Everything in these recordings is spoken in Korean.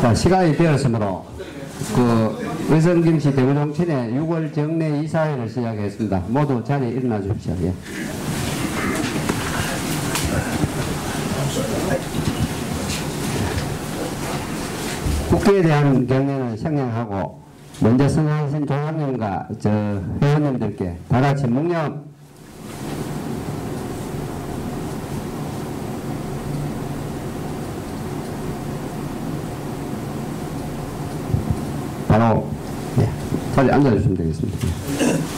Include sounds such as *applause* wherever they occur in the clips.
자, 시간이 되었으므로 그 의성김씨 대구정친의 6월 정례 이사회를 시작했습니다. 모두 자리에 일어나 주십시오. 예. 국회에 대한 경례는 생략하고 먼저 선언하신 조상님과 저 회원님들께 다 같이 묵념 바로 예, 자리에 앉아주시면 되겠습니다.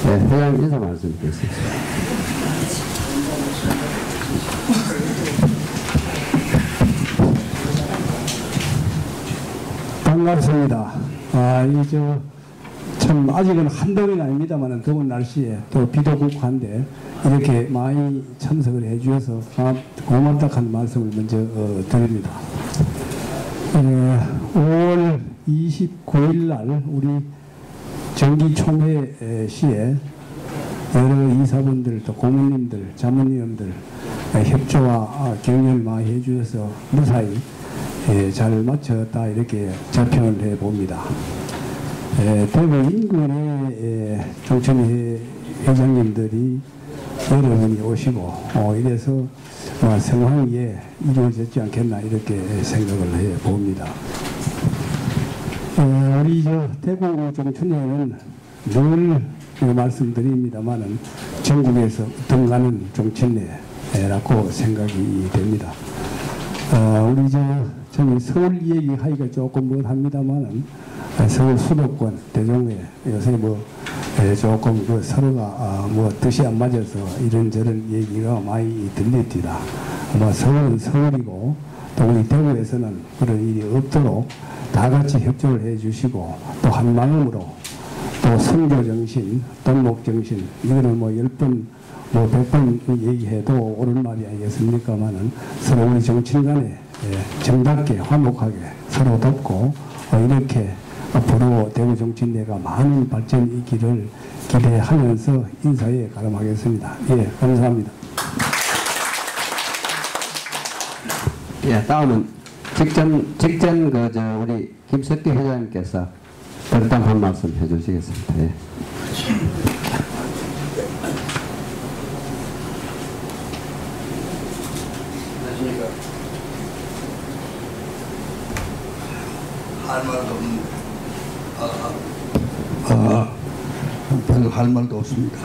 예, 회장님 인사 말씀 드리겠습니다. 반갑습니다. 아, 이, 저, 참, 아직은 한동은 아닙니다만, 더운 날씨에 또 비도 국한데, 이렇게 많이 참석을 해주셔서 고맙, 고맙다 하는 말씀을 먼저 어, 드립니다. 에, 5월 29일 날, 우리 정기총회 에, 시에 여러 이사분들, 또 고문님들, 자문위원들, 에, 협조와 아, 격려를 많이 해주셔서 무사히 예, 잘 마쳤다 이렇게 자평을 해 봅니다. 예, 대구 인근의 예, 정천회 회장님들이 여러분이 오시고 어, 이래서 어, 성황리에 이루어졌지 않겠나 이렇게 생각을 해 봅니다. 어, 우리 저 대구 정춘회는 늘 말씀드립니다만은 전국에서 등가는 정춘회라고 생각이 됩니다. 어, 우리 저 저는 서울 얘기하기가 조금 뭐합니다만은 서울 수도권 대종에 요새 뭐 에, 조금 그 서로가 아, 뭐 뜻이 안 맞아서 이런저런 얘기가 많이 들립니다. 뭐 서울은 서울이고 또 우리 대구에서는 그런 일이 없도록 다 같이 협조를 해 주시고 또 한 마음으로 또 선교 정신, 돈목 정신 이거는 뭐 열 번 뭐 백 번 얘기해도 옳은 말이 아니겠습니까만은 서로 우리 정치인 간에 예, 정답게 화목하게 서로 돕고 어, 이렇게 앞으로 대구 정치인대가 많은 발전이 있기를 기대하면서 인사에 가름하겠습니다. 예, 감사합니다. 예, 다음은 직전 직전 그저 우리 김석기 회장님께서 별담 한 말씀 해주시겠습니다. 예. 아, 아, 별로 할 말도 없습니다.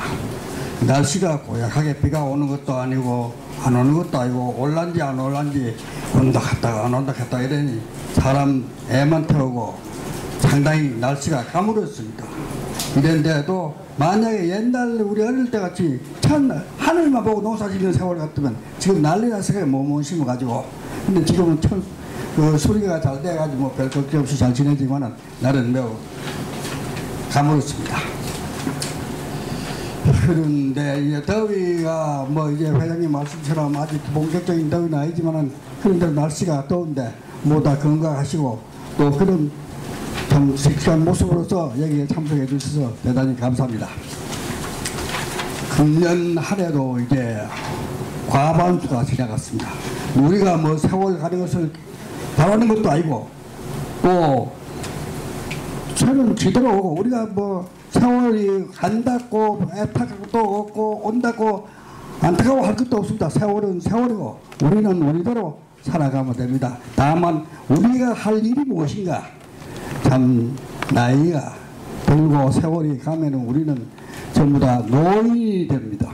날씨가 고약하게 비가 오는 것도 아니고 안 오는 것도 아니고 올란지 안 올란지 온다 갔다가 안 온다 갔다 이러니 사람 애만 태우고 상당히 날씨가 가물었습니다. 이런데도 만약에 옛날 우리 어릴 때 같이 천 하늘만 보고 농사 짓는 세월 같으면 지금 난리 나서 몸을 심어가지고 근데 지금은 천, 그 수리가 잘 돼가지고 뭐 별 걱정 없이 잘 지내지만은 나는 매우 가물었습니다. 그런데 이제 더위가 뭐 이제 회장님 말씀처럼 아직 본격적인 더위는 아니지만은 그런데 날씨가 더운데 뭐다 건강하시고 또 그런 참 섹시한 모습으로서 여기에 참석해 주셔서 대단히 감사합니다. 금년 한 해도 이제 과반수가 지나갔습니다. 우리가 뭐 세월 가는 것을 바라는 것도 아니고 또 새는 지대로 오고 우리가 뭐 세월이 간다고 애타고 없고 온다고 안타까워 할 것도 없습니다. 세월은 세월이고 우리는 우리대로 살아가면 됩니다. 다만 우리가 할 일이 무엇인가 참 나이가 들고 세월이 가면은 우리는 전부 다 노인이 됩니다.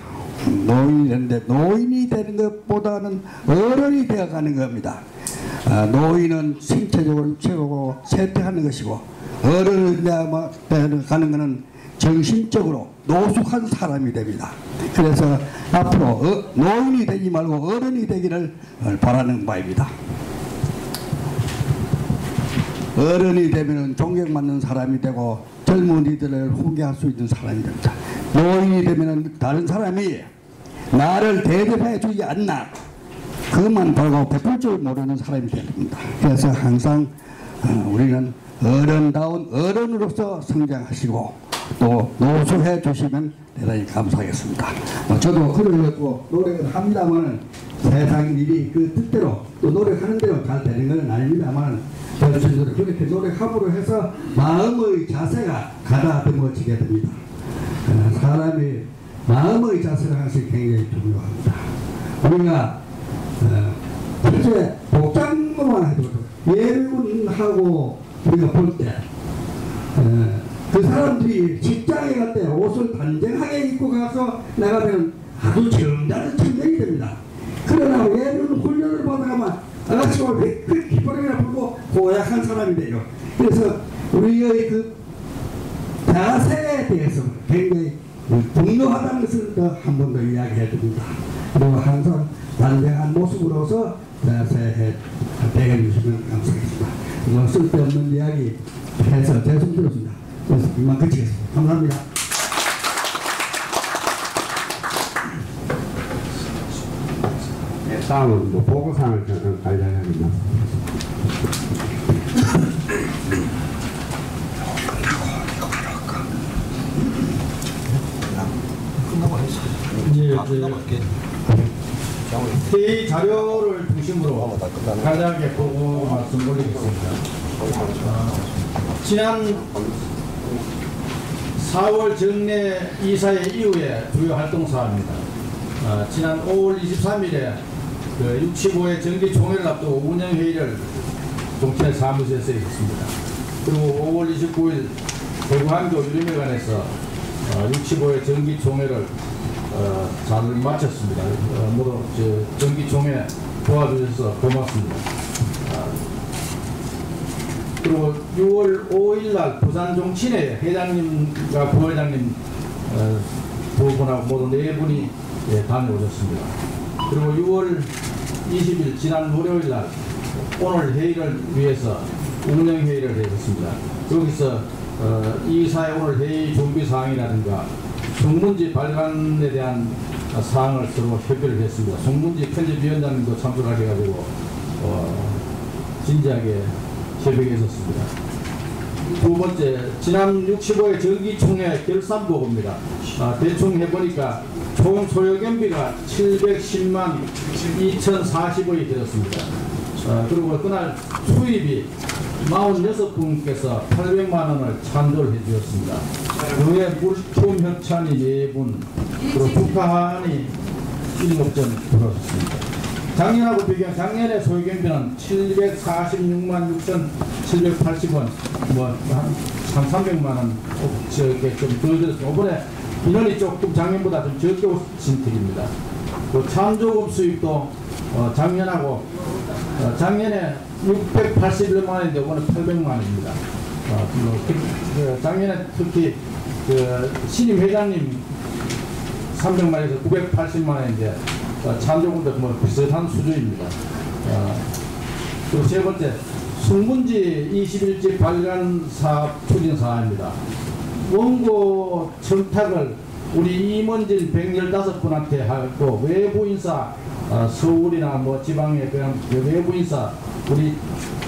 노인이 되는데 노인이 되는 것보다는 어른이 되어가는 겁니다. 아, 노인은 신체적으로 육체적으로 쇠퇴하는 것이고 어른이 되어가는 것은 정신적으로 노숙한 사람이 됩니다. 그래서 앞으로 어, 노인이 되지 말고 어른이 되기를 바라는 바입니다. 어른이 되면 존경받는 사람이 되고 젊은이들을 훈계할 수 있는 사람이 됩니다. 노인이 되면 다른 사람이 나를 대접해 주지 않나 그것만 보고 베풀 줄 모르는 사람이 됩니다. 그래서 항상 어, 우리는 어른다운 어른으로서 성장하시고 또 노수해 주시면 대단히 감사하겠습니다. 어, 저도 글을 읽고 노력을 합니다만 세상 일이 그 뜻대로 또 노력하는 대로 잘 되는 건 아닙니다만 있도록 그렇게 노력함으로 해서 마음의 자세가 가다듬어지게 됩니다. 어, 사람이 마음의 자세를 항상 굉장히 중요합니다. 우리가 어, 실제 복장만 해도 예문하고 우리가 볼때 어, 그 사람들이 직장에 갈 때 옷을 단정하게 입고 가서 나가면 아주 정다른 청년이 됩니다. 그러나 예문 훈련을 받아가면 아가씨 오늘 그 깃발이나 불고 고약한 사람이 돼요. 그래서 우리의 그 자세에 대해서 굉장히 중요하다는 것을 한 번 더 이야기해 줍니다. 그리고 항상 단정한 모습으로서 자세에 대해 주시면 감사하겠습니다. 뭐 쓸데없는 이야기 해서 죄송드렸습니다. 그래서 이만 그치겠습니다. 감사합니다. 네, 다음은 뭐 보고상을 관련합니다. 이제 회의 자료를 중심으로 간단하게 보고 말씀 올리겠습니다. 어, 지난 4월 정례 이사회 이후에 주요 활동 사항입니다. 어, 지난 5월 23일에 그 65회 정기 총회를 앞두고 운영회의를 동체 사무소에서 했습니다. 그리고 5월 29일 대구항교 유림회관에서 어, 65회 정기 총회를 어, 잘 마쳤습니다. 어, 모두 저 정기 총회 도와주셔서 고맙습니다. 아, 그리고 6월 5일 날 부산 종친회 회장님과 부회장님 어, 두 분하고 모두 네 분이 예, 다녀오셨습니다. 그리고 6월 20일 지난 월요일 날 오늘 회의를 위해서 운영 회의를 했습니다. 여기서 어, 이사의 오늘 회의 준비 사항이라든가 성문지 발간에 대한 어, 사항을 서로 협의를 했습니다. 성문지 편집위원장님도 참석하게 가지고 어, 진지하게 협의했었습니다. 두 번째, 지난 65회 정기총회 결산보고입니다. 아, 대충 해보니까 총 소요경비가 710만 2,040원이 들었습니다. 아, 그리고 그날 수입이 46분께서 800만 원을 찬조를 해주셨습니다. 그외 물품 협찬이 4분, 그리고 국가한이 7점 들어섰습니다. 작년하고 비교하면 작년에 소유경비는 746만 6,780원, 뭐한 한 300만 원 저게 좀덜 들었습니다. 이번에 인원이 조금 작년보다 좀 적게 오신 팀입니다. 그 참조금 수입도 어, 작년하고 어, 작년에 681만 원인데 이번에 800만 원입니다. 어, 뭐, 그, 그 작년에 특히 그 신임 회장님 300만에서 980만 원인데 어, 참조금도 뭐 비슷한 수준입니다. 어, 그리고 세 번째 순문지 21지 발간 사업 추진 사항입니다. 원고 청탁을 우리 임원진 115분한테 하고 외부 인사 어, 서울이나 뭐 지방의 그냥 그 외부 인사 우리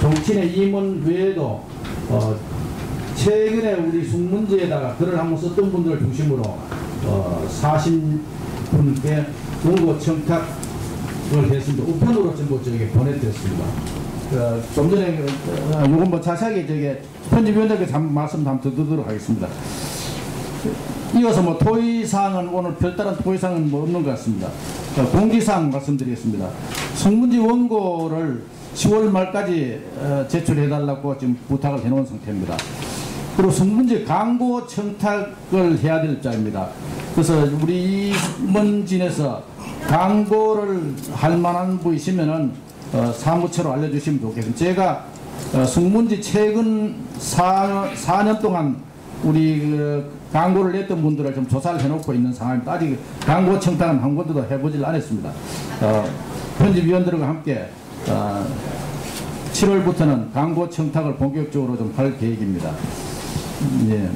정치인의 임원 외에도 어, 최근에 우리 숙문지에다가 글을 한번 썼던 분들을 중심으로 어, 40분께 원고 청탁을 했습니다. 우편으로 전부 저에게 보내드렸습니다. 그, 좀 전에 어, 요건 뭐 자세하게 저게 편집위원장께 잠 말씀 한번 듣도록 하겠습니다. 이어서 뭐 토의 사항은 오늘 별다른 토의 사항은 뭐 없는 것 같습니다. 어, 공지사항 말씀드리겠습니다. 성문지 원고를 10월 말까지 어, 제출해달라고 지금 부탁을 해놓은 상태입니다. 그리고 성문지 광고 청탁을 해야 될 자입니다. 그래서 우리 임원진에서 광고를 할 만한 분 있으면은 어, 사무처로 알려주시면 좋겠습니다. 제가 어, 성문지 최근 4, 4년 동안 우리 그 광고를 냈던 분들을 좀 조사를 해놓고 있는 상황입니다. 아직 광고 청탁은 한 번도 해보질 않았습니다. 어, 편집위원들과 함께 어, 7월부터는 광고 청탁을 본격적으로 좀 할 계획입니다. 예.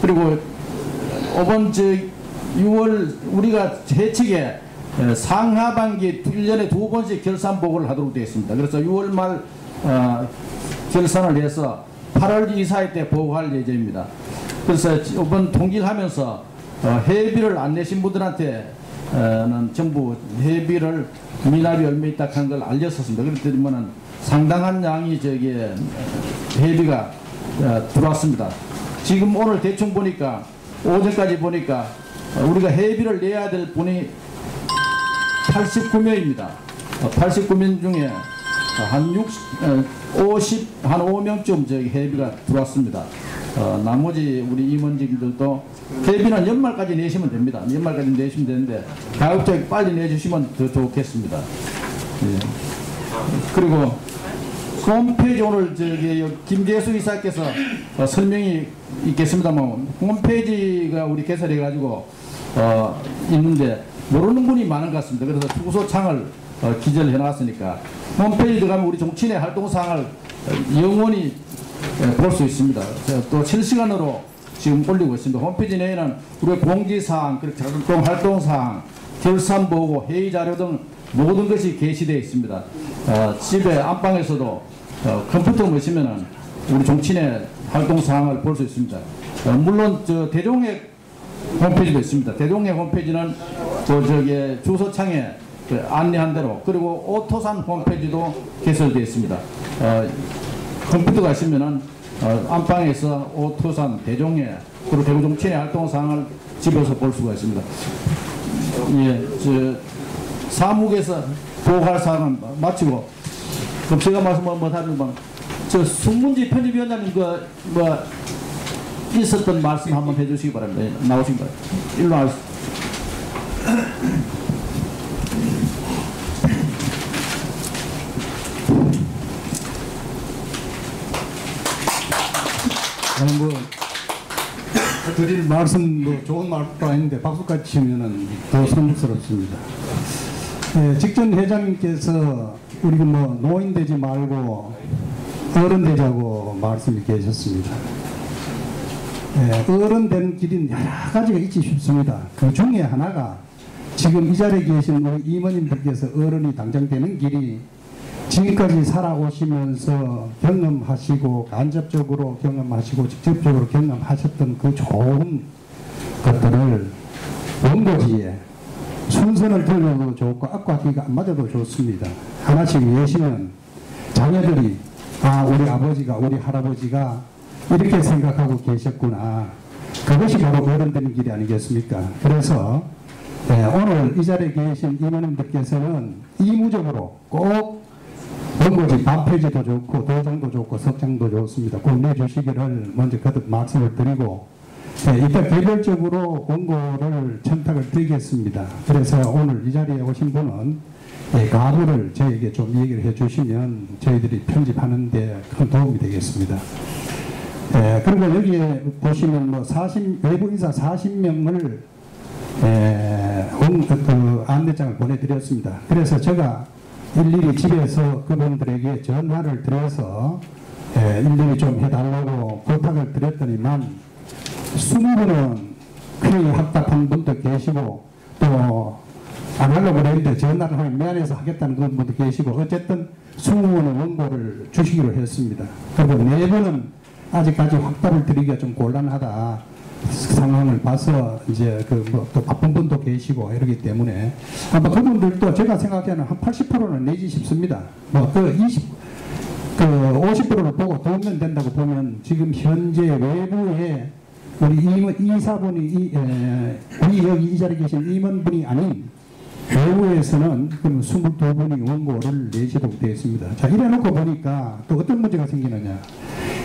그리고 이번 저 6월 우리가 해측에 어, 상하반기 1년에 두 번씩 결산 보고를 하도록 되어 있습니다. 그래서 6월 말 어, 결산을 해서 8월 이사회 때 보고할 예정입니다. 그래서 이번 통일 하면서 어, 회비를 안 내신 분들한테는 전부 회비를 미납이 얼마 있다 하는 걸 알렸었습니다. 그렇더니만은 상당한 양이 저기 회비가 어, 들어왔습니다. 지금 오늘 대충 보니까 오전까지 보니까 어, 우리가 회비를 내야 될 분이 89명입니다. 89명 중에 한 60, 어, 50, 한 5명쯤 저기 회비가 들어왔습니다. 어, 나머지 우리 임원진들도 회비는 연말까지 내시면 됩니다. 연말까지 내시면 되는데 가급적 빨리 내주시면 더 좋겠습니다. 예. 그리고 홈페이지 오늘 저기 김재수 이사께서 어, 설명이 있겠습니다만 홈페이지가 우리 개설해 가지고 어, 있는데 모르는 분이 많은 것 같습니다. 그래서 투소창을 어, 기재를 해놨으니까 홈페이지 들어가면 우리 정치인의 활동 사항을 어, 영원히 볼 수 있습니다. 또 실시간으로 지금 올리고 있습니다. 홈페이지 내에는 우리 공지사항, 그리고 활동 활동 사항, 결산 보고, 회의 자료 등 모든 것이 게시되어 있습니다. 어, 집에 안방에서도 어, 컴퓨터 보시면은 우리 정치인의 활동 사항을 볼 수 있습니다. 어, 물론 저 대종회 홈페이지도 있습니다. 대종회 홈페이지는 그 저기 주소창에 그 안내한 대로 그리고 오토산 홈페이지도 개설되어 있습니다. 어, 컴퓨터 가시면은 어, 안방에서 오토산 대종회 그리고 대구 정치인의 활동 사항을 집에서 볼 수가 있습니다. 예, 저 사무국에서 보고할 사항은 마치고 그럼 제가 말씀 한 번 하면 저 숙문지 편집위원장님 그뭐 있었던 말씀 한번 해주시기 바랍니다. 예, 나오신 거예요. 일로 나오세요. 저는 뭐 드릴 말씀도 좋은 말도 아닌데 박수까지 치면은 더 성스럽습니다. 예, 직전 회장님께서 우리 뭐 노인 되지 말고 어른 되자고 말씀이 계셨습니다. 예, 어른 되는 길은 여러 가지가 있지 싶습니다. 그 중에 하나가 지금 이 자리에 계신 우리 이모님들께서 어른이 당장 되는 길이 지금까지 살아오시면서 경험하시고 간접적으로 경험하시고 직접적으로 경험하셨던 그 좋은 것들을 원고지에 순서를 들려도 좋고 앞과 뒤가 안 맞아도 좋습니다. 하나씩 외시면 자녀들이 아 우리 아버지가 우리 할아버지가 이렇게 생각하고 계셨구나. 그것이 바로 어른되는 길이 아니겠습니까? 그래서 예, 오늘 이 자리에 계신 임원님들께서는 이무적으로 꼭 원고지 반페이지도 좋고 도장도 좋고 석장도 좋습니다. 꼭 내주시기를 먼저 거듭 말씀을 드리고 네, 이따 개별적으로 원고를 청탁을 드리겠습니다. 그래서 오늘 이 자리에 오신 분은 예, 가부를 저에게 좀 얘기를 해주시면 저희들이 편집하는 데 큰 도움이 되겠습니다. 예, 그리고 여기에 보시면 뭐 40, 외부 인사 40명을 예, 원, 그, 그 안내장을 보내드렸습니다. 그래서 제가 일일이 집에서 그분들에게 전화를 드려서 예, 일일이 좀 해달라고 부탁을 드렸더니만 20분은 거의 합답한 분도 계시고 또 안 하려고 그랬는데 전화를 하면 미안해서 하겠다는 분도 계시고 어쨌든 20분은 원고를 주시기로 했습니다. 그리고 네 분은 아직까지 확답을 드리기가 좀 곤란하다. 상황을 봐서 이제 그뭐또 바쁜 분도 계시고 이러기 때문에 아마 그분들도 제가 생각하기에는 한 80%는 내지 싶습니다. 뭐그 20, 그 50%를 보고 도움면 된다고 보면 지금 현재 외부에 우리 임원, 이사분이 이, 에, 우리 여기 이 자리에 계신 임원분이 아닌 외부에서는 그럼 22분이 원고를 내시도록 되어 있습니다. 자 이래 놓고 보니까 또 어떤 문제가 생기느냐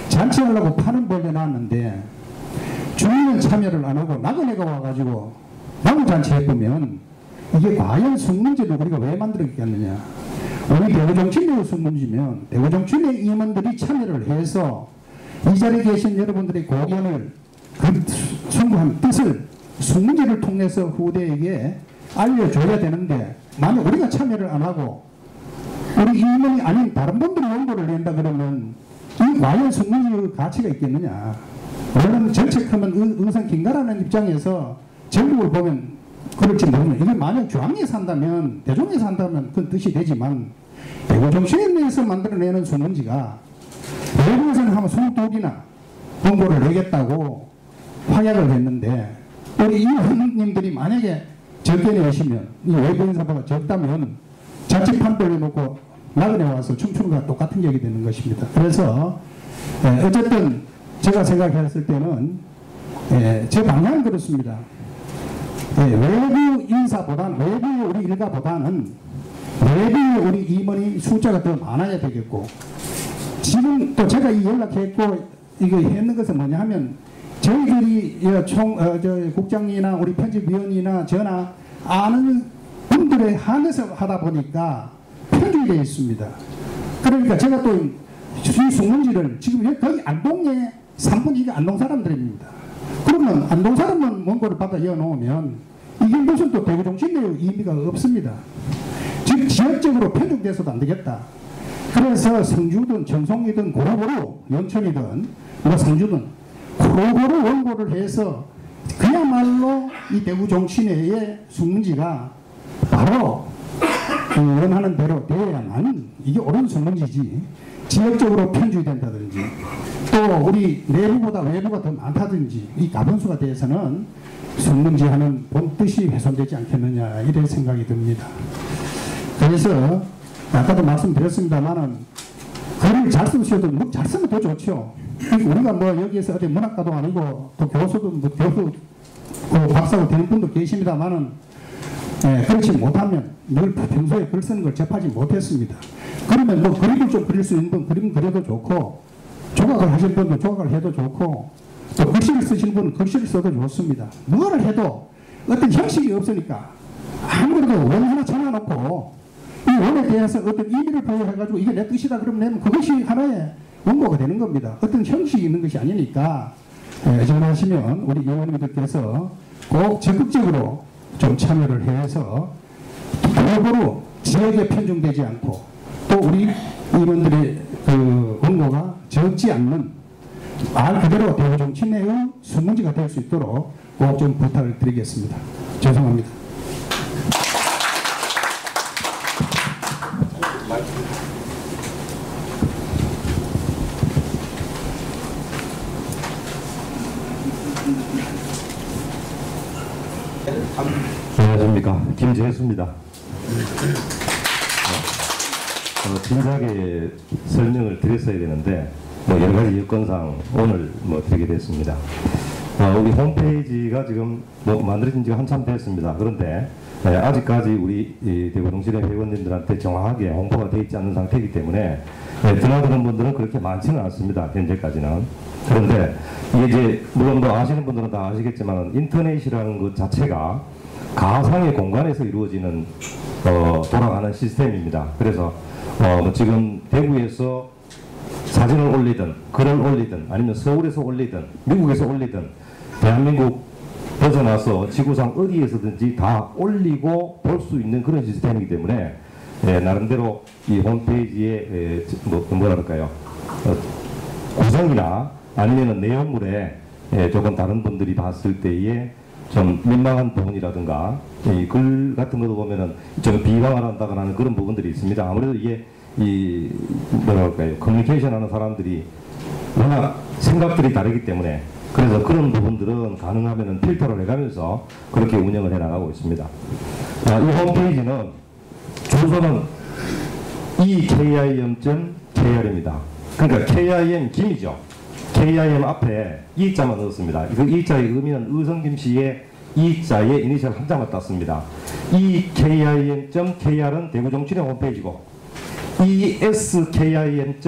잔치하려고 판은 벌려 놨는데 주민은 참여를 안 하고 나그네가 와가지고 나무 잔치 해보면 이게 과연 숙문제를 우리가 왜 만들었겠느냐 우리 대구정치내 숙문지면 대구정치내 임원들이 참여를 해서 이 자리에 계신 여러분들의 고견을 그 충분한 뜻을 숙문제를 통해서 후대에게 알려줘야 되는데 만약 우리가 참여를 안 하고 우리 임원이 아닌 다른 분들이 원고를 낸다 그러면 이 과연 숙문지의 가치가 있겠느냐? 물론 정책하면 의- 의상 긴가라는 입장에서 전국을 보면 그럴지 모르면 이게 만약 중앙에 산다면 대종에 산다면 그건 뜻이 되지만 대구 정치에 내에서 만들어내는 수문지가 외국에서는 하면 22개나 공고를 내겠다고 확약을 했는데 우리 이원님들이 만약에 적게 내시면 이 외부 인 사보다 적다면 자칫 판별해 놓고 나그네 와서 춤추는 거와 똑같은 격이 되는 것입니다. 그래서 예, 어쨌든 제가 생각했을 때는 예, 제 방향은 그렇습니다. 예, 외부 인사보다는 외부 우리 일가보다는 내부 우리 임원이 숫자가 더 많아야 되겠고 지금 또 제가 이 연락했고 이거 했는 것은 뭐냐 하면 저희들이 이 총, 어, 저 국장이나 우리 편집위원이나 저나 아는 분들에 한해서 하다 보니까 편중되어 있습니다. 그러니까 제가 또이 수문지를 지금 거의 안동에 3분 이게 안동 사람들입니다. 그러면 안동 사람만 원고를 받아 이어놓으면 이게 무슨 또 대구 정신의 의미가 없습니다. 즉 지역적으로 편중돼서도 안 되겠다. 그래서 성주든 정송이든 고루고루 연천이든 뭐 상주든 고루고루 원고를 해서 그야말로 이 대구 정치내의 숙문지가 바로 원하는 대로 되어야만 이게 옳은 숙문지지 지역적으로 편중된다든지 또 우리 내부보다 외부가 더 많다든지 이 가변수가 대해서는 숙문지하는 본 뜻이 훼손되지 않겠느냐 이런 생각이 듭니다. 그래서 아까도 말씀드렸습니다만은 글을 잘 쓰셔도 뭐잘 쓰면 더 좋죠. *laughs* 우리가 뭐 여기에서 어디 문학가도 아니고 또 교수도 뭐 교수 그 박사고 되는 분도 계십니다만은 예, 그렇지 못하면 늘 평소에 글 쓰는 걸 접하지 못했습니다. 그러면 뭐 그림을 좀 그릴 수 있는 분 그림 그려도 좋고 조각을 하실 분도 조각을 해도 좋고 또 글씨를 쓰시는 분은 글씨를 써도 좋습니다. 뭐를 해도 어떤 형식이 없으니까 아무래도 원 하나 정해놓고 이 원에 대해서 어떤 의미를 부여해가지고 이게 내 뜻이다 그러면 그것이 하나의 원고가 되는 겁니다. 어떤 형식이 있는 것이 아니니까 예, 전하시면 우리 의원님들께서 꼭 적극적으로 좀 참여를 해서 골고루 지역에 편중되지 않고 또 우리 의원들의 그 원고가 적지 않는 말 그대로 대구 정치 내의 수문지가 될 수 있도록 꼭 좀 부탁을 드리겠습니다. 죄송합니다. 김재수입니다. 어, 어, 진작에 설명을 드렸어야 되는데 뭐 여러 가지 여건상 오늘 뭐 드리게 됐습니다. 어, 우리 홈페이지가 지금 뭐 만들어진 지가 한참 됐습니다. 그런데 네, 아직까지 우리 이 대구동시대 회원님들한테 정확하게 홍보가 되어 있지 않은 상태이기 때문에 네, 드나드는 분들은 그렇게 많지는 않습니다. 현재까지는. 그런데 이게 이제 물론 뭐 아시는 분들은 다 아시겠지만 인터넷이라는 것 자체가 가상의 공간에서 이루어지는 어, 돌아가는 시스템입니다. 그래서 어, 뭐 지금 대구에서 사진을 올리든 글을 올리든 아니면 서울에서 올리든 미국에서 올리든 대한민국 벗어나서 지구상 어디에서든지 다 올리고 볼 수 있는 그런 시스템이기 때문에 예, 나름대로 이 홈페이지에 예, 뭐, 뭐라 그럴까요 어, 구성이나 아니면 내용물에 예, 조금 다른 분들이 봤을 때에 좀 민망한 부분이라든가 이 글 같은 것도 보면은 좀 비방을 한다거나 하는 그런 부분들이 있습니다. 아무래도 이게 이 뭐라 할까요 커뮤니케이션 하는 사람들이 워낙 생각들이 다르기 때문에 그래서 그런 부분들은 가능하면은 필터를 해가면서 그렇게 운영을 해 나가고 있습니다. 아, 이 홈페이지는 주소는 ekim.kr입니다. 그러니까 KIM 김이죠. KIM 앞에 이자만 넣었습니다. 그 이자의 의미는 의성김 씨의 이자의 이니셜 한 장만 땄습니다. 이 KIM.kr은 대구정치의 홈페이지고 이 SKIM.KR은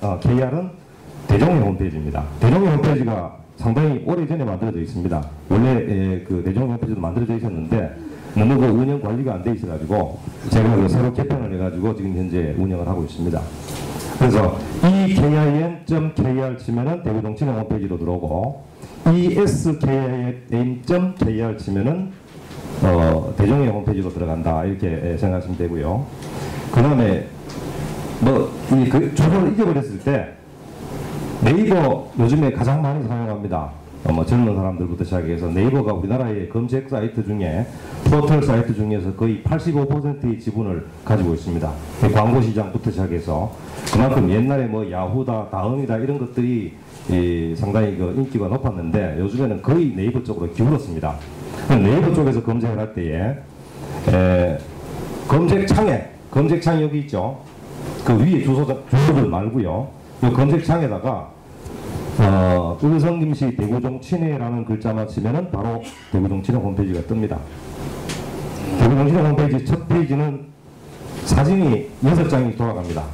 어, KR은 대종의 홈페이지입니다. 대종의 홈페이지가 상당히 오래전에 만들어져 있습니다. 원래 에, 그 대종의 홈페이지도 만들어져 있었는데 너무 그 운영 관리가 안 돼 있어가지고 제가 그 새로 개편을 해가지고 지금 현재 운영을 하고 있습니다. 그래서 이 KIN.KR 치면은 대구정치는 홈페이지로 들어오고 이 SKIN.KR 치면은 어, 대종의 홈페이지로 들어간다 이렇게 생각하시면 되고요. 그 다음에 뭐이 그 조선을 잊어버렸을 때 네이버 요즘에 가장 많이 사용합니다. 어, 뭐 젊은 사람들부터 시작해서 네이버가 우리나라의 검색 사이트 중에 포털 사이트 중에서 거의 85%의 지분을 가지고 있습니다. 광고 시장부터 시작해서 그만큼 옛날에 뭐 야후다, 다음이다 이런 것들이 이 상당히 그 인기가 높았는데 요즘에는 거의 네이버 쪽으로 기울었습니다. 네이버 쪽에서 검색을 할 때에 에, 검색창에 검색창 여기 있죠. 그 위에 주소, 주소들 말고요. 이 검색창에다가 어, 의성김씨 대구동 친회라는 글자만 치면은 바로 대구동 친회 홈페이지가 뜹니다. 대구동 친회 홈페이지 첫 페이지는 사진이 여섯 장이 돌아갑니다.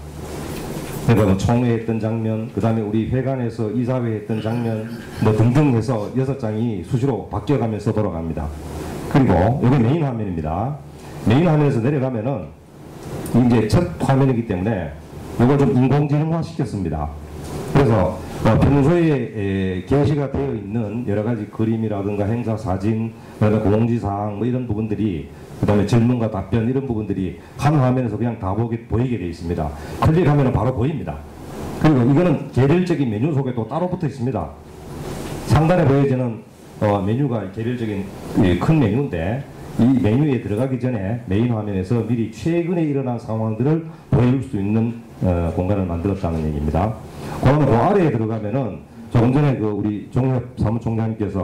그러니까 뭐 총회 했던 장면, 그 다음에 우리 회관에서 이사회 했던 장면, 뭐 등등 해서 여섯 장이 수시로 바뀌어가면서 돌아갑니다. 그리고 이게 메인 화면입니다. 메인 화면에서 내려가면은 이제 첫 화면이기 때문에 이걸 좀 인공지능화 시켰습니다. 그래서 어, 평소에 에, 게시가 되어 있는 여러 가지 그림이라든가 행사 사진, 공지사항 뭐 이런 부분들이 그다음에 질문과 답변 이런 부분들이 한 화면에서 그냥 다 보게, 보이게 되어 있습니다. 클릭하면 바로 보입니다. 그리고 이거는 개별적인 메뉴 속에 또 따로 붙어 있습니다. 상단에 보여지는 어, 메뉴가 개별적인 이큰 메뉴인데 이 메뉴에 들어가기 전에 메인 화면에서 미리 최근에 일어난 상황들을 보여줄 수 있는 어, 공간을 만들었다는 얘기입니다. 그러면 그 아래에 들어가면은 조금 전에 그 우리 종협 사무총장님께서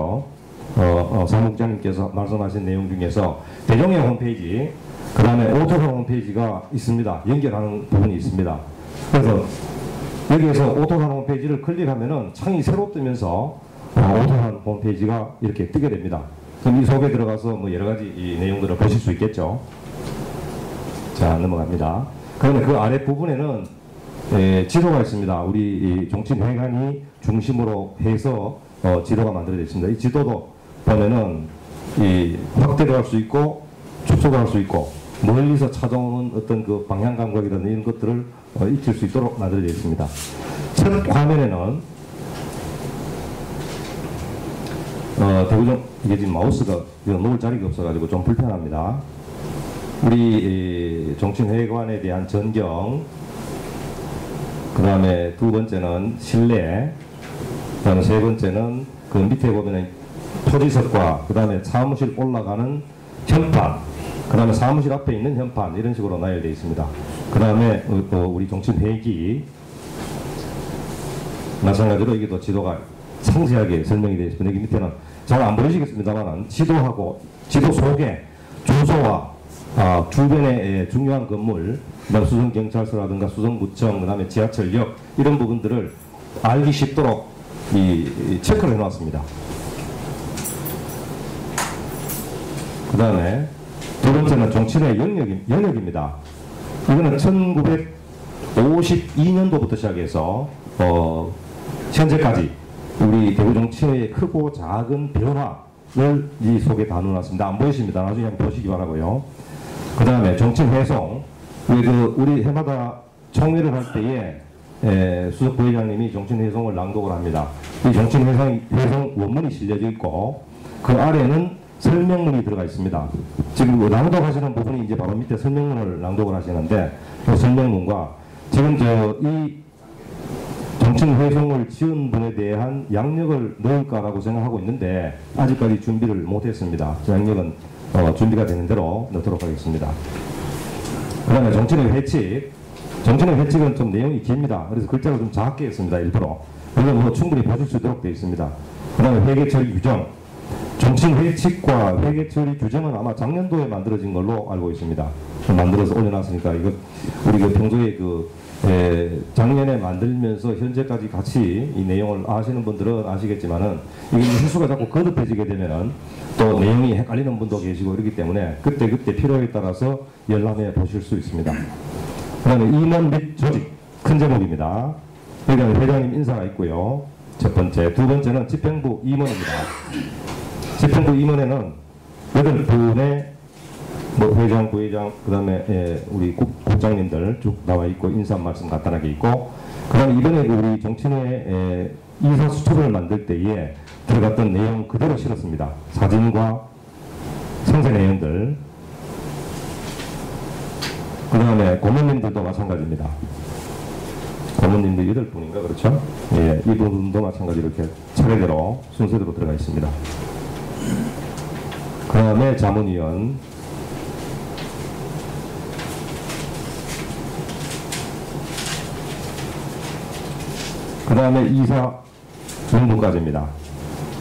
어, 어, 사무국장님께서 말씀하신 내용 중에서 대종의 홈페이지, 그 다음에 오토사 홈페이지가 있습니다. 연결하는 부분이 있습니다. 그래서 여기에서 오토산 홈페이지를 클릭하면은 창이 새로 뜨면서 어, 오토산 홈페이지가 이렇게 뜨게 됩니다. 그럼 이 속에 들어가서 뭐 여러 가지 이 내용들을 보실 수 있겠죠. 자 넘어갑니다. 그러면 그 아래 부분에는 예, 지도가 있습니다. 우리 이 정치회관이 중심으로 해서 어, 지도가 만들어져 있습니다. 이 지도도 보면은 이 확대도 할 수 있고 축소도 할 수 있고 멀리서 찾아오는 어떤 그 방향 감각이라는 이런 것들을 어, 익힐 수 있도록 만들어져 있습니다. 첫 화면에는 어, 대구정 이게 지금 마우스가 놓을 자리가 없어가지고 좀 불편합니다. 우리 이 정치회관에 대한 전경, 그 다음에 두 번째는 실내, 그 다음에 세 번째는 그 밑에 보면은 토지석과 그 다음에 사무실 올라가는 현판, 그 다음에 사무실 앞에 있는 현판 이런 식으로 나열되어 있습니다. 그 다음에 또 우리 정치 회기 마찬가지로 이게 또 지도가 상세하게 설명이 되어 있습니다. 여기 밑에는 잘 안 보이시겠습니다만 지도하고 지도 속에 주소와 아, 주변의 예, 중요한 건물, 수성 경찰서라든가 수성 구청, 그다음에 지하철역 이런 부분들을 알기 쉽도록 이, 이 체크를 해놨습니다. 그 다음에 두 번째는 정치의 영역, 영역입니다. 이거는 1952년도부터 시작해서 어, 현재까지 우리 대구 정치의 크고 작은 변화를 이 속에 담아놨습니다. 안 보이십니다. 나중에 한번 보시기 바라고요. 그 다음에 정치 회송. 우리, 그 우리 해마다 총회를 할 때에 에, 수석 부회장님이 정치 회송을 낭독을 합니다. 이 정치 회송, 회송 원문이 실려져 있고 그 아래는 설명문이 들어가 있습니다. 지금 그 낭독하시는 부분이 이제 바로 밑에 설명문을 낭독을 하시는데 그 설명문과 지금 저 이 정책 회송을 지은 분에 대한 양력을 넣을까라고 생각하고 있는데 아직까지 준비를 못했습니다. 그 양력은 어, 준비가 되는 대로 넣도록 하겠습니다. 그 다음에 정치의 회칙. 정치의 회칙은 좀 내용이 깁니다. 그래서 글자를 좀 작게 했습니다. 일부러. 그래서 뭐 충분히 보실 수 있도록 되어 있습니다. 그 다음에 회계처리 규정. 정치 회칙과 회계처리 규정은 아마 작년도에 만들어진 걸로 알고 있습니다. 만들어서 올려놨으니까 이거 우리 그 평소에 그 예, 작년에 만들면서 현재까지 같이 이 내용을 아시는 분들은 아시겠지만은 이게 횟수가 자꾸 거듭해지게 되면은 또 내용이 헷갈리는 분도 계시고 이러기 때문에 그때 그때 필요에 따라서 열람해 보실 수 있습니다. 그다음에 임원 및 조직 큰 제목입니다. 여기는 회장님 인사가 있고요. 첫 번째, 두 번째는 집행부 임원입니다. 집행부 임원에는 여덟 분의 뭐 회장, 부회장, 그다음에 예, 우리 국, 국장님들 쭉 나와 있고 인사 말씀 간단하게 있고 그다음에 이번에 우리 정치회 예, 이사 수첩을 만들 때에 들어갔던 내용 그대로 실었습니다. 사진과 생세 내용들. 그 다음에 고문님들도 마찬가지입니다. 고문님들 여덟 분인가 그렇죠? 예, 이분도 마찬가지로 이렇게 차례대로 순서대로 들어가 있습니다. 그 다음에 자문위원 그 다음에 이사 정도까지입니다.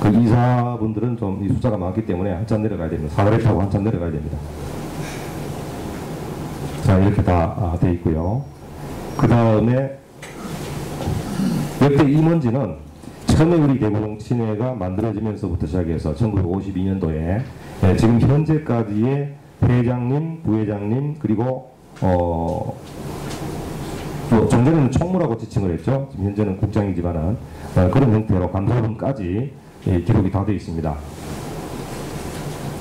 그 이사분들은 좀 이 숫자가 많기 때문에 한참 내려가야 됩니다. 사다리 타고 한참 내려가야 됩니다. 자, 이렇게 다돼 있고요. 그 다음에 역대 임원진은 처음에 우리 대구동 친회가 만들어지면서부터 시작해서 1952년도에 예, 지금 현재까지의 회장님, 부회장님 그리고 어, 뭐 전전에는 총무라고 지칭을 했죠. 지금 현재는 국장이지만은 어, 그런 형태로 감사원까지 예, 기록이 다 되어 있습니다.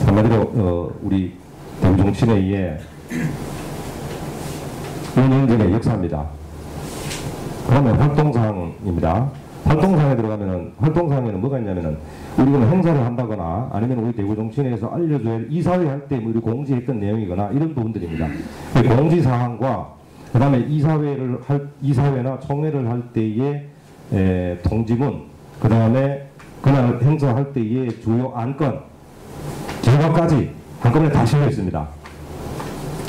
한마디로 어, 우리 대구동 친회의 5년 전의 역사입니다. 그러면 활동사항입니다. 활동사항에 들어가면은 활동사항에는 뭐가 있냐면은 우리가 행사를 한다거나 아니면 우리 대구 정치인에서 알려줘야 할 이사회 할 때 우리 공지했던 내용이거나 이런 부분들입니다. 그 공지사항과 그 다음에 이사회를 할 이사회나 총회를 할 때의 에, 통지문 그 다음에 그날 행사할 때의 주요 안건 결과까지 한꺼번에 다 실려 있습니다.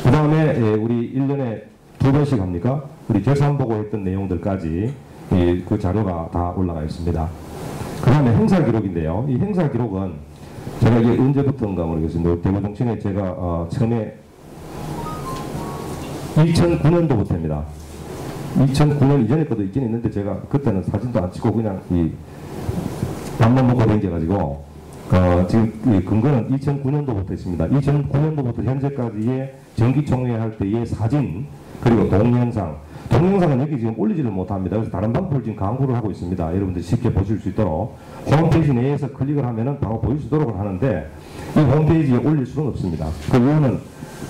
그 다음에 우리 1년에 두 번씩 합니까? 우리 결산 보고했던 내용들까지 예, 그 자료가 다 올라가 있습니다. 그 다음에 행사 기록인데요. 이 행사 기록은 제가 이게 언제부터인가 모르겠습니다. 대구 정치에 제가 어, 처음에 2009년도부터입니다. 2009년 이전에 것도 있긴 있는데 제가 그때는 사진도 안 찍고 그냥 이 밥만 먹고 댕겨가지고 어, 지금 이 근거는 2009년도부터 있습니다. 2009년도부터 현재까지의 정기총회 할 때의 사진 그리고 동영상 동영상은 여기 지금 올리지를 못합니다. 그래서 다른 방법을 지금 강구를 하고 있습니다. 여러분들 쉽게 보실 수 있도록 홈페이지 내에서 클릭을 하면은 바로 보일 수 있도록 하는데 이 홈페이지에 올릴 수는 없습니다. 그 이유는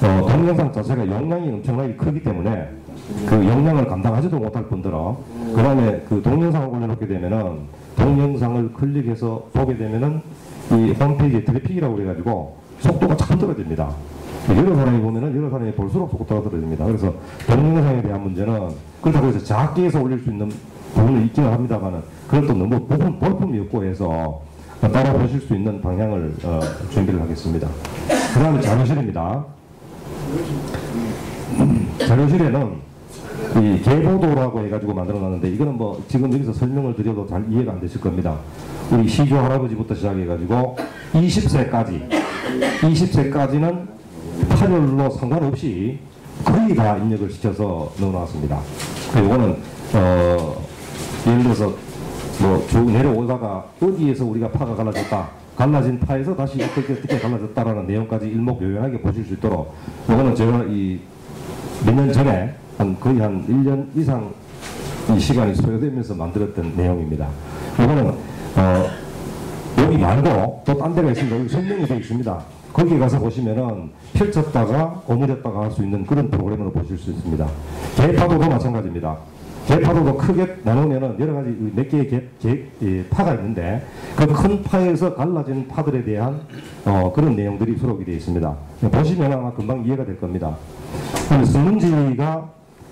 어, 동영상 자체가 용량이 엄청나게 크기 때문에 그 용량을 감당하지도 못할 뿐더러 그 다음에 그 동영상을 올려놓게 되면은 동영상을 클릭해서 보게 되면은 이 홈페이지 트래픽이라고 그래가지고 속도가 참 떨어집니다. 여러 사람이 보면은 여러 사람이 볼수록 속도가 떨어집니다. 그래서 동영상에 대한 문제는 그렇다고 해서 작게 해서 올릴 수 있는 부분이 있기는 합니다만은 그건 또 너무 볼품, 볼품이 없고 해서 따라 보실 수 있는 방향을 어, 준비를 하겠습니다. 그 다음에 자료실입니다. 자료실에는 이 개보도라고 해가지고 만들어놨는데 이거는 뭐 지금 여기서 설명을 드려도 잘 이해가 안 되실 겁니다. 우리 시조 할아버지부터 시작해가지고 20세까지 20세까지는 파열로 상관없이 거의 다 입력을 시켜서 넣어놨습니다. 그 이거는 어 예를 들어서 뭐쭉 내려오다가 어디에서 우리가 파가 갈라졌다 갈라진 파에서 다시 어떻게 어떻게 갈라졌다라는 내용까지 일목요연하게 보실 수 있도록 이거는 제가 이 몇 년 전에 한 거의 한 1년 이상 이 시간이 소요되면서 만들었던 내용입니다. 이거는 어 여기 말고 또 딴 데가 있습니다. 여기 설명이 되어 있습니다. 거기 가서 보시면은 펼쳤다가 오므렸다가 할 수 있는 그런 프로그램으로 보실 수 있습니다. 개파도도 마찬가지입니다. 개파도도 크게 나누면은 여러 가지 몇 개의 개, 개, 예, 파가 있는데 그 큰 파에서 갈라진 파들에 대한 어, 그런 내용들이 수록이 되어 있습니다. 보시면 아마 금방 이해가 될 겁니다. 수문지가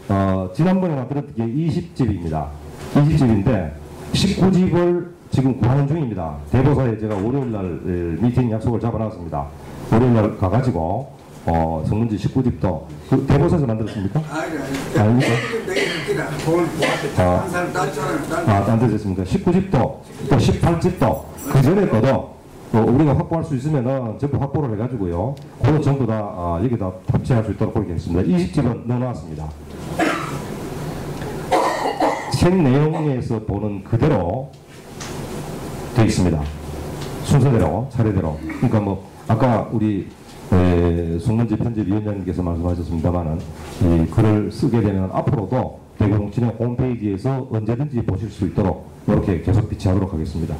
어, 지난번에 만들었던 게 20집입니다. 20집인데 19집을 지금 구하는 중입니다. 대보사에 제가 월요일 날 에, 미팅 약속을 잡아놨습니다. 월요일 날 가가지고 어, 성문지 19집도 그 대보사에서 만들었습니까? 아니 아닙니까? 아니 내가 웃기다 돈을 모았대 아. 사람 딴 아, 딴 데서 했습니다. 19집도 또 18집도 그 전에 거도 어, 우리가 확보할 수 있으면은 전부 확보를 해가지고요. 그거 전부 다 아, 여기다 탑재할 수 있도록 그렇게 했습니다. 20집은 넣어놨습니다. 책 내용에서 보는 그대로 되어 있습니다. 순서대로, 차례대로. 그러니까 뭐, 아까 우리, 에, 송문지 편집위원장님께서 말씀하셨습니다만은, 이 글을 쓰게 되면 앞으로도 대구동친의 홈페이지에서 언제든지 보실 수 있도록 이렇게 계속 비치하도록 하겠습니다.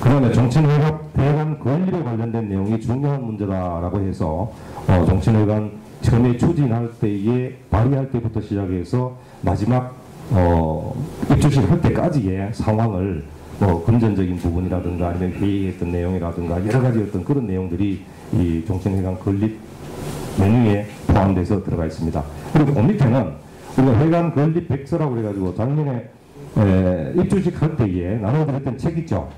그 다음에 정치회관 회관 권리에 관련된 내용이 중요한 문제다라고 해서 어, 정치회관 처음에 추진할 때에 발의할 때부터 시작해서 마지막 어, 입주식 할 때까지의 상황을 뭐 금전적인 부분이라든가 아니면 회의했던 내용이라든가 여러 가지 어떤 그런 내용들이 이 정치회관 건립 메뉴에 포함돼서 들어가 있습니다. 그리고 그 밑에는 우리가 회관 건립 백서라고 해가지고 작년에 에, 입주식 할 때에 나눠드렸던 책 있죠.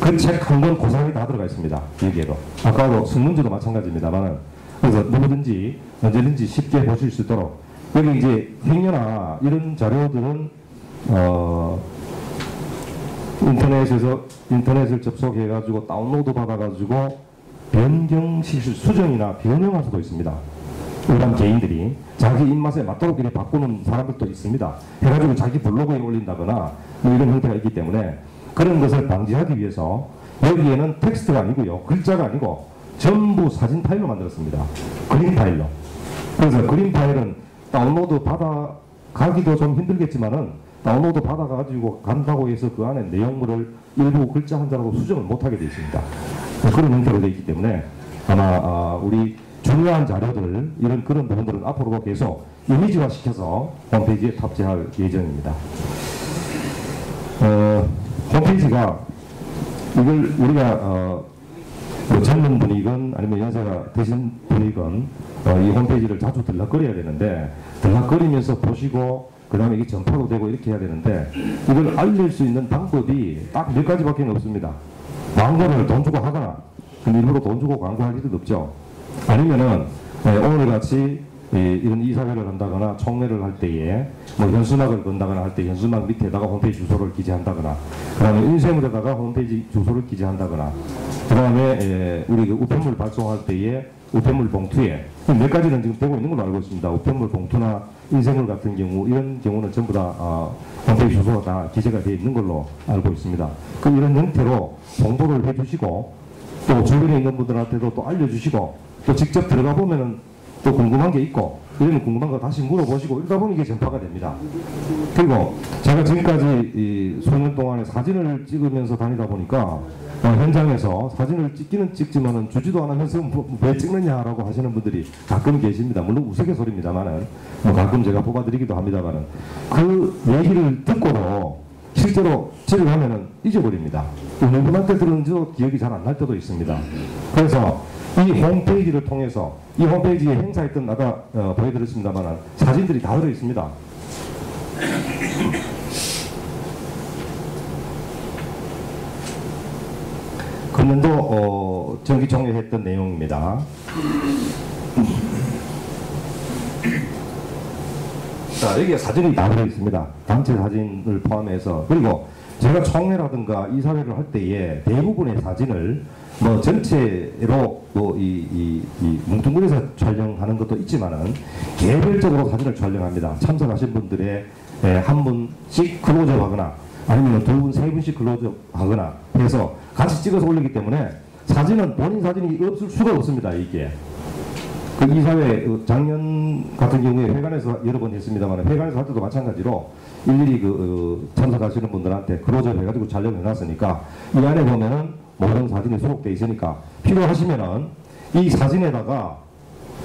그 책 한 권 고상이 다 들어가 있습니다. 여기에도. 아까도 승문지도 마찬가지입니다만 그래서 누구든지 언제든지 쉽게 보실 수 있도록 여기 이제 행여나 이런 자료들은 어 인터넷에서 인터넷을 접속해 가지고 다운로드 받아 가지고 변경 실수 수정이나 변형할 수도 있습니다. 일반 개인들이 자기 입맛에 맞도록 이렇게 바꾸는 사람들도 있습니다. 해가지고 자기 블로그에 올린다거나 뭐 이런 형태가 있기 때문에 그런 것을 방지하기 위해서 여기에는 텍스트가 아니고요. 글자가 아니고 전부 사진 파일로 만들었습니다. 그림 파일로. 그래서 그림 파일은 다운로드 받아 가기도 좀 힘들겠지만은 다운로드 받아가지고 간다고 해서 그 안에 내용물을 일부 글자 한자라도 수정을 못하게 되어 있습니다. 그런 형태로 되어 있기 때문에 아마 아, 우리 중요한 자료들 이런 그런 부분들은 앞으로도 계속 이미지화 시켜서 홈페이지에 탑재할 예정입니다. 어, 홈페이지가 이걸 우리가 어, 뭐 젊은 분이건 아니면 연세가 드신 분이건 어, 이 홈페이지를 자주 들락거려야 되는데 들락거리면서 보시고 그 다음에 이게 전파도 되고 이렇게 해야 되는데 이걸 알릴 수 있는 방법이 딱 몇 가지밖에 없습니다. 광고를 돈 주고 하거나 일부러 돈 주고 광고할 일은 없죠. 아니면은 예, 오늘 같이 이, 이런 이사회를 한다거나 총회를 할 때에 뭐 현수막을 건다거나 할 때 현수막 밑에다가 홈페이지 주소를 기재한다거나 그다음에 인쇄물에다가 홈페이지 주소를 기재한다거나 그다음에 예, 우리 그 우편물 발송할 때에 우편물 봉투에 몇 가지는 지금 되고 있는 걸로 알고 있습니다. 우편물 봉투나 인쇄물 같은 경우 이런 경우는 전부 다 어, 홈페이지 주소가 다 기재가 되어 있는 걸로 알고 있습니다. 그럼 이런 형태로 홍보를 해주시고 또 주변에 있는 분들한테도 또 알려주시고 또 직접 들어가 보면은 또 궁금한 게 있고 이러면 궁금한 거 다시 물어보시고 이러다 보면 이게 전파가 됩니다. 그리고 제가 지금까지 이 수년 동안에 사진을 찍으면서 다니다 보니까 어, 현장에서 사진을 찍기는 찍지만은 주지도 않으면서 뭐, 왜 찍느냐라고 하시는 분들이 가끔 계십니다. 물론 우스갯소리입니다만은 뭐 가끔 제가 뽑아드리기도 합니다만은 그 얘기를 듣고도 실제로 집에 가면은 잊어버립니다. 어느 분한테 들었는지도 기억이 잘 안 날 때도 있습니다. 그래서 이 홈페이지를 통해서 이 홈페이지에 행사했던 아까 어, 보여드렸습니다만 사진들이 다 들어 있습니다. 금년도 어, 정기 총회했던 내용입니다. 자, 여기에 사진이 다 들어 있습니다. 단체 사진을 포함해서. 그리고 제가 총회라든가 이사회를 할 때에 대부분의 사진을 뭐 전체로 뭐이 이, 이 뭉뚱그려서 촬영하는 것도 있지만은 개별적으로 사진을 촬영합니다. 참석하신 분들의 예, 한 분씩 클로즈업 하거나 아니면 두 분, 세 분씩 클로즈업 하거나 해서 같이 찍어서 올리기 때문에 사진은 본인 사진이 없을 수가 없습니다. 이게. 그 이사회 그 작년 같은 경우에 회관에서 여러 번 했습니다만 회관에서 할 때도 마찬가지로 일일이 그 어, 참석 하시는 분들한테 클로즈업 해가지고 촬영해 놨으니까 이 안에 보면은 모든 사진이 수록돼 있으니까 필요하시면은 이 사진에다가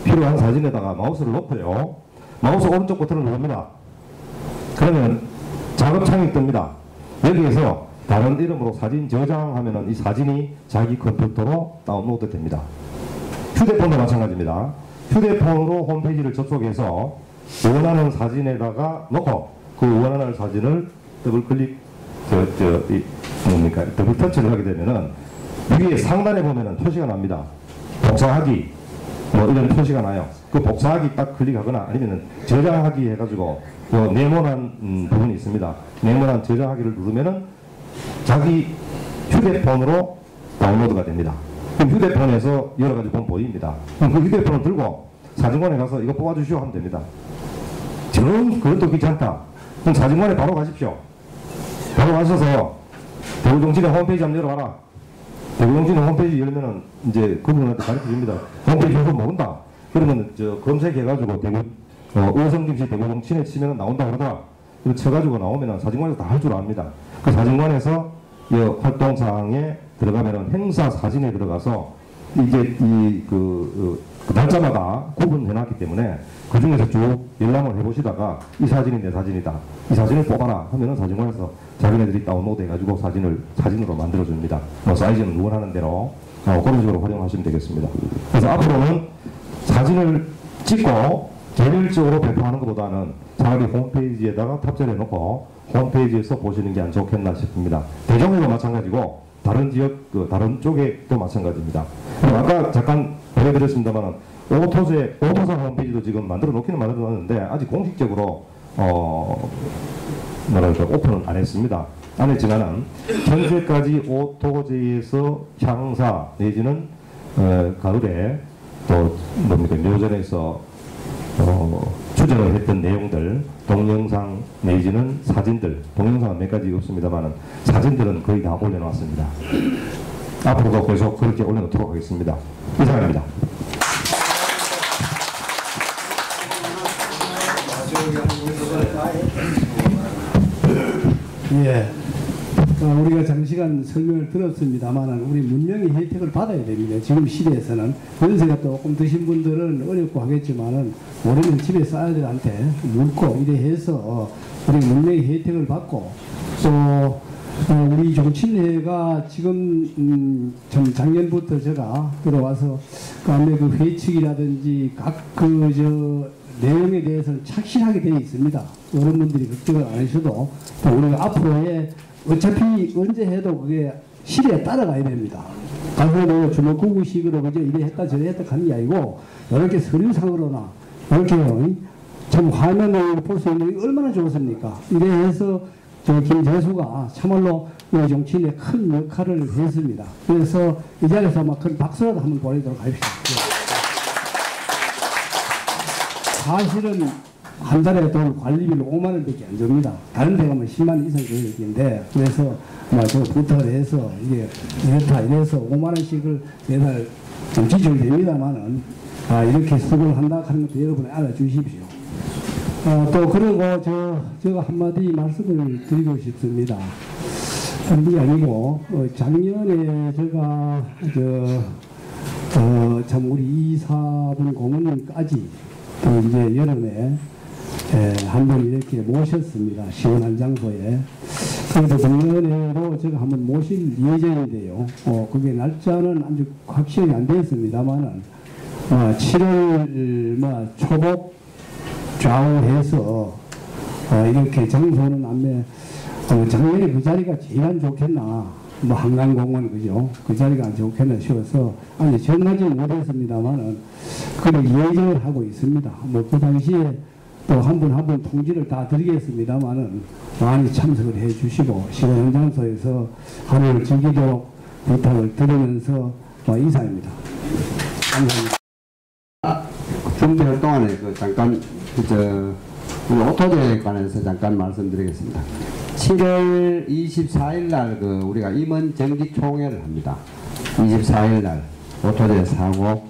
필요한 사진에다가 마우스를 놓고요 마우스 오른쪽 버튼을 누릅니다 그러면 작업 창이 뜹니다 여기에서 다른 이름으로 사진 저장하면은 이 사진이 자기 컴퓨터로 다운로드 됩니다 휴대폰도 마찬가지입니다. 휴대폰으로 홈페이지를 접속해서 원하는 사진에다가 놓고 그 원하는 사진을 더블 클릭 저, 저, 이, 뭡니까 더블 터치를 하게 되면은 위에 상단에 보면은 표시가 납니다. 복사하기 뭐 이런 표시가 나요. 그 복사하기 딱 클릭하거나 아니면은 저장하기 해가지고 그 네모난 음, 부분이 있습니다. 네모난 저장하기를 누르면은 자기 휴대폰으로 다운로드가 됩니다. 그럼 휴대폰에서 여러 가지 보면 보입니다. 그럼 그 휴대폰을 들고 사진관에 가서 이거 뽑아주시오 하면 됩니다. 정 그것도 귀찮다. 그럼 사진관에 바로 가십시오. 바로 가셔서 대구정치의 홈페이지 한번 열어봐라. 대구정치의 홈페이지 열면은 이제 그분한테 가르쳐 줍니다. 홈페이지 이거 모른다. 그러면 저 검색해가지고 대구 어, 의성김씨 대구정치에 치면은 나온다 그러더 라. 그거 쳐가지고 나오면은 사진관에서 다 할 줄 압니다. 그 사진관에서 이 활동 사항에 들어가면은 행사 사진에 들어가서 이게 이그 그 날짜마다 구분해놨기 때문에 그 중에서 쭉 열람을 해보시다가 이 사진이 내 사진이다. 이 사진을 뽑아라 하면은 사진관에서 자기네들이 다운로드 해가지고 사진을 사진으로 만들어줍니다. 뭐 사이즈는 원하는 대로 어, 그런 식으로 활용하시면 되겠습니다. 그래서 앞으로는 사진을 찍고 개별적으로 배포하는 것보다는 차라리 홈페이지에다가 탑재해 놓고 홈페이지에서 보시는 게 안 좋겠나 싶습니다. 대전에도 마찬가지고 다른 지역 그 다른 쪽에도 마찬가지입니다. 아까 잠깐 보여드렸습니다만 오토제 오토사 홈페이지도 지금 만들어 놓기는 만들어 놨는데 아직 공식적으로 어 뭐랄까 오픈을 안 했습니다. 안 했지만은 현재까지 오토제에서 향사 내지는 어, 가을에 또 뭡니까 묘전에서 어, 추정을 했던 내용들 동영상 내지는 사진들 동영상은 몇 가지 없습니다만은 사진들은 거의 다 올려놨습니다. 앞으로도 계속 그렇게 올려놓도록 하겠습니다. 이상입니다. 예. 어, 우리가 장시간 설명을 들었습니다만 우리 문명의 혜택을 받아야 됩니다. 지금 시대에서는 연세가 조금 드신 분들은 어렵고 하겠지만은 모르는 집에서 아이들한테 묻고 이래 해서 우리 문명의 혜택을 받고 또 어, 우리 정치회가 지금 음, 좀 작년부터 제가 들어와서 그다음에 그 회칙이라든지 각 그 저 내용에 대해서는 착실하게 되어 있습니다. 어른분들이 걱정을 안 하셔도 또 우리가 앞으로의 어차피 언제 해도 그게 시대에 따라가야 됩니다. 가서 뭐 주먹구구식으로 그저 이래 했다 저래 했다 하는 게 아니고 이렇게 서류상으로나 이렇게 참 화면으로 볼 수 있는 게 얼마나 좋습니까? 이래 해서 저 김재수가 참말로 정치인의 큰 역할을 했습니다. 그래서 이 자리에서 아마 큰 박수라도 한번 보내도록 합시다. 예. 사실은 한 달에 돈 관리비를 5만 원밖에 안 줍니다. 다른 데 가면 10만 원 이상 되는데 그래서 뭐저 부탁을 해서 이게 이렇다 이래서 5만 원씩을 매달 좀 지출이 됩니다만은 아, 이렇게 수고를 한다 하는 것도 여러분이 알아주십시오. 어, 또 그리고 저 제가 한마디 말씀을 드리고 싶습니다. 다른 게 아니고 어, 작년에 제가 저 어, 참 우리 이사분 고모님까지 또 이제 여름에 에, 한번 이렇게 모셨습니다. 시원한 장소에. 그래서 작년에도 제가 한번 모실 예정인데요. 어, 그게 날짜는 아주 확실히 안 되었습니다만은 어, 7월 뭐 초복 좌우해서 어, 이렇게 장소는 안내 어, 작년에 그 자리가 제일 안 좋겠나 뭐 한강공원 그죠 그 자리가 안 좋겠나 싶어서 아니 정하지 못했습니다만은 그걸 예정을 하고 있습니다 뭐 그 당시에 또 한 분 한 분 통지를 다 드리겠습니다만은 많이 참석을 해 주시고 시원 장소에서 하루를 즐기도록 부탁을 드리면서 어, 이상입니다 감사합니다. 준비할 동안에 그 잠깐 그저 우리 오토제에 관해서 잠깐 말씀드리겠습니다. 7월 24일 날 그 우리가 임원 정기 총회를 합니다. 24일 날 오토제에서 하고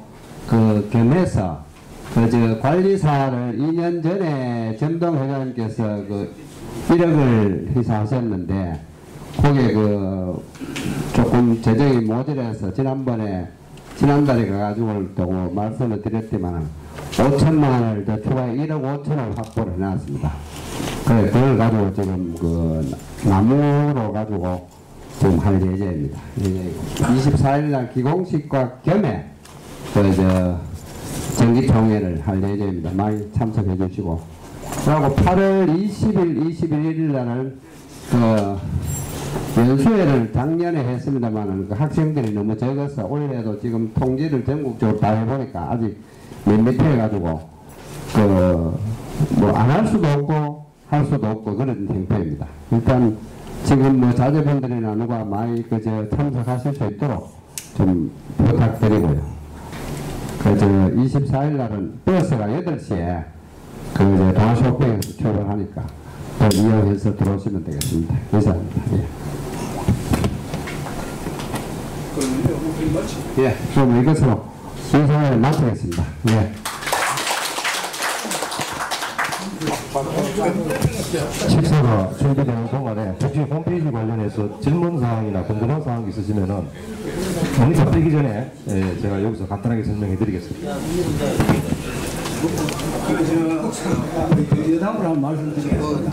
그 겸해서 그저 관리사를 2년 전에 전동 회장님께서 그 1억을 희사하셨는데 거기에 그 조금 재정이 모자라서 지난번에 지난달에 가가지고 또 말씀을 드렸지만 5천만 원을 더 추가해 1억 5천을 확보를 해놨습니다. 그래 그걸 가지고 지금 그 나무로 가지고 지금 할 예정입니다. 예, 24일 날 기공식과 겸해 그저 정기총회를 할 예정입니다. 많이 참석해 주시고 그리고 8월 20일, 21일 날은 그 연수회를 작년에 했습니다만 그 학생들이 너무 적어서 올해도 지금 통지를 전국적으로 다 해보니까 아직 밋밋해 가지고 그 뭐 안 할 수도 없고 할 수도 없고 그런 형태입니다. 일단 지금 뭐 자제분들이나 누가 많이 그저 참석하실 수 있도록 좀 부탁드리고요. 그저 24일 날은 버스가 8시에 그 동아쇼핑에서 출발하니까 또 이용해서 들어오시면 되겠습니다. 이상입니다. 예. 예, 그럼 이것으로 인사를 마치겠습니다. 예. 식사가 준비되는 동안에 혹시 홈페이지 관련해서 질문 사항이나 궁금한 사항 있으시면은 모니터 뜨기 전에 예, 제가 여기서 간단하게 설명해 드리겠습니다. 여담으로 한 말씀 드리겠습니다.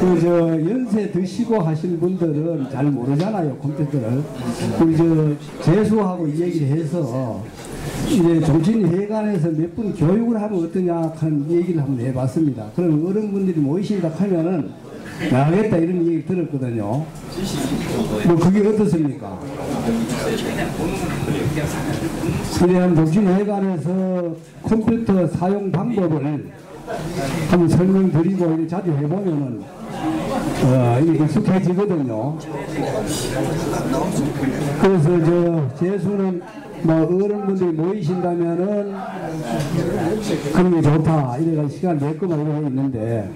그 저 연세 드시고 하신 분들은 잘 모르잖아요 컴퓨터를. 그저 재수하고 이 얘기를 해서 이제 정신회관에서 몇 분 교육을 하면 어떠냐 하는 얘기를 한번 해봤습니다. 그럼 어른분들이 모이신다 하면은 나가겠다 이런 얘기 들었거든요. 뭐 그게 어떻습니까? 그냥 정신회관에서 컴퓨터 사용 방법을 한번 설명드리고 자주 해보면은 어, 익숙해지거든요. 그래서 저 재수는 뭐 어른분들이 모이신다면은 그런 게 좋다 이래가 시간 낼 거만 이러고 있는데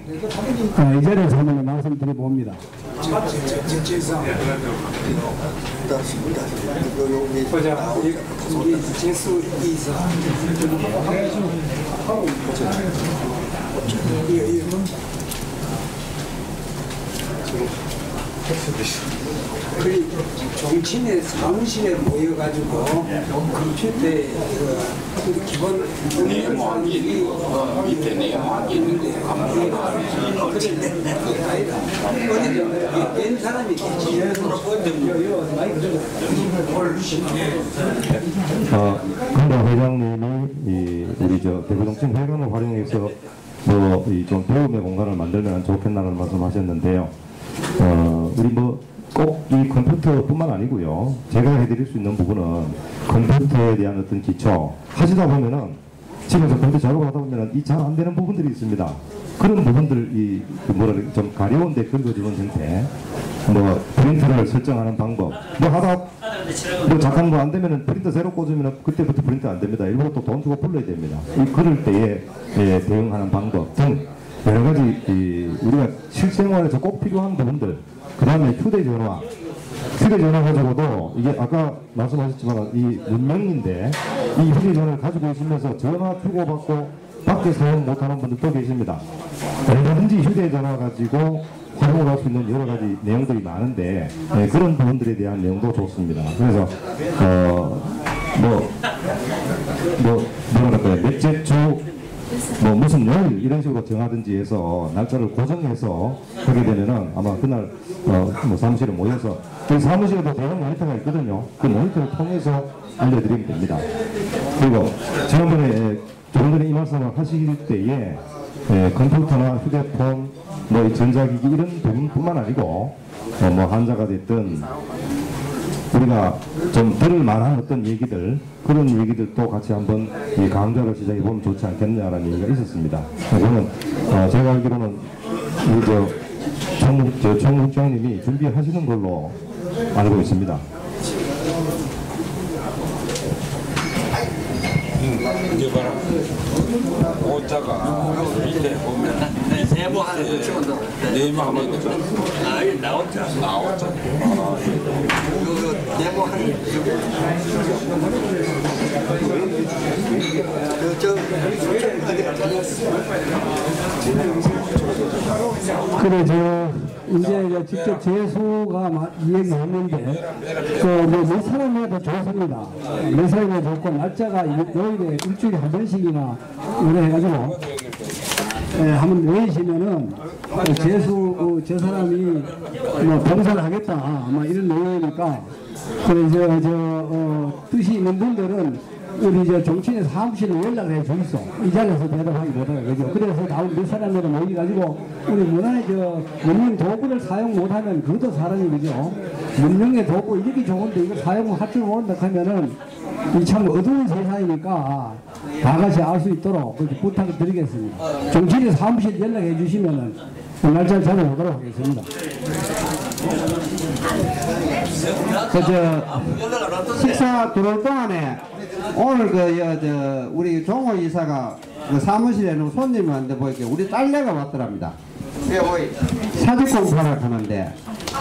어, 이 자리에서 한번 말씀드려 봅니다. 그 정치인의 사무실에 모여가지고 컴퓨터에 그 기본 내모하기 밑에 내모하기 있는데 어디 뺀 사람이 어, 강당 회장님이 이 우리 저 대구정책 회관을 활용해서 뭐이좀 배움의 공간을 만들면 좋겠다는 말씀하셨는데요. 어, 우리 뭐 꼭 이 컴퓨터뿐만 아니고요. 제가 해드릴 수 있는 부분은 컴퓨터에 대한 어떤 기초 하시다 보면은 집에서 컴퓨터 작업을 하다 보면은 이 잘 안 되는 부분들이 있습니다. 그런 부분들 이그 뭐라 좀 가려운데 긁어주는 형태, 뭐 프린터를 설정하는 방법, 뭐 하다 뭐 잠깐 뭐 안 되면은 프린터 새로 꽂으면 그때부터 프린터 안 됩니다. 일부러 또 돈 주고 불러야 됩니다. 이 그럴 때에 예, 대응하는 방법 등 여러 가지 이 우리가 실생활에서 꼭 필요한 부분들, 그 다음에 휴대전화, 휴대전화 가지고도 이게 아까 말씀하셨지만 이 문명인데 이 휴대전화를 가지고 있으면서 전화 주고받고 밖에 사용 못하는 분들도 계십니다. 얼마든지 휴대전화 가지고 활용을 할수 있는 여러 가지 내용들이 많은데 예, 그런 부분들에 대한 내용도 좋습니다. 그래서 어 뭐 뭐 뭐라 그럴까요? 몇째 주, 뭐 무슨 요일 이런 식으로 정하든지 해서 날짜를 고정해서 하게 되면은 아마 그날 어 뭐 사무실에 모여서 저희 사무실에도 대형 모니터가 있거든요. 그 모니터를 통해서 알려드리면 됩니다. 그리고 지난번에 예, 조금 전에 이 말씀을 하실 때에 예, 컴퓨터나 휴대폰, 뭐이 전자기기 이런 부분뿐만 아니고 어, 뭐 환자가 됐든 우리가 좀 들을 만한 어떤 얘기들 그런 얘기들도 같이 한번 이 강좌를 시작해 보면 좋지 않겠냐라는 얘기가 있었습니다. 그러면 어, 제가 알기로는 우리 총국장님이 준비하시는 걸로 알고 있습니다. 이제 봐라. 오자가 밑에 보면 네모 하나 붙이면 네모 하면 아 이게 나오자 나오자. 네모 하나 그래 저 이제 저 직접 재수가 마- 이야기했는데 그몇 사람이라도 좋습니다. 몇 사람이 좋고 날짜가 요- 요일에 일주일에 한 번씩이나 이래 해가지고 예, 한번 내시면은 그 재수 어, 저 사람이 뭐 봉사를 하겠다 아마 이런 내용이니까 그래서 저 어, 뜻이 있는 분들은 우리 저 정치인 사무실에 연락을 해 주있어. 이 자리에서 대답하기 못하게 그죠. 그래서 나온 몇 사람들을 모여가지고 우리 문화의 저 문명 도구를 사용 못하면 그것도 사람이 그죠. 문명의 도구 이렇게 좋은데 이거 사용할 줄 모른다 하면은 이참 어두운 세상이니까 다 같이 알 수 있도록 그렇게 부탁을 드리겠습니다. 정치인 사무실 연락해 주시면은 그 날짜를 잡아보도록 하겠습니다. 그저 식사 들어올 동안에 오늘 그저 우리 종호 이사가 그 사무실에 는 손님이 왔는데 보니까 우리 딸내가 왔더랍니다. 뭐 사직 공부를 하는데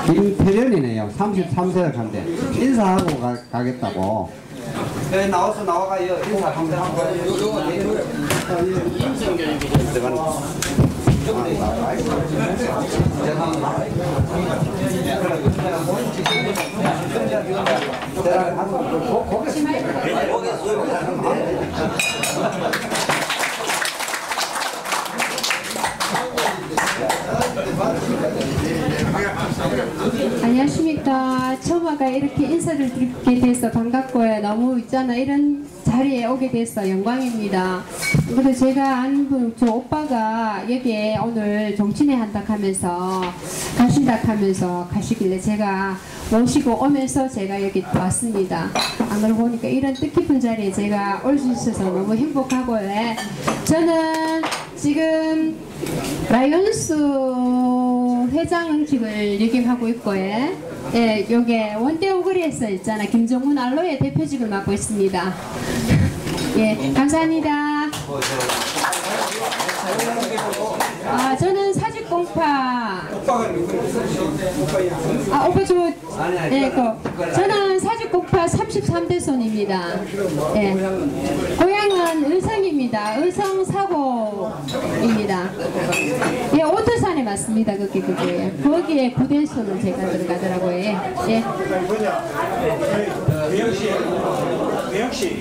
김태련이네요. 33세를 한데 인사하고 가, 가겠다고. 여기 나와서 나와가 여 인사 한번 하고. 안녕하십니까. 처음 아까 이렇게 인사를 드리게 돼서 반갑고요. 너무 있잖아. 이런 자리에 오게 돼서 영광입니다. 그리고 제가 아는 분, 저 오빠가 여기에 오늘 정치회 한다 하면서 가신다 하면서 가시길래 제가 모시고 오면서 제가 여기 왔습니다. 안 그러고 보니까 이런 뜻깊은 자리에 제가 올 수 있어서 너무 행복하고요. 저는 지금 라이온스 회장직을 역임하고 있고요. 예, 요게 원대오거리에서 있잖아. 김정훈 알로에 대표직을 맡고 있습니다. *laughs* 예, 감사합니다. 아, 저는 사직공파. 아, 오빠 저, 예, 그, 저는 33대 손입니다. 예. 고향은 의성입니다. 의성 사고입니다. 예, 오토산에 맞습니다. 그게, 그게. 거기에 구대소는 제가 들어가더라고요. 예. 예. 역시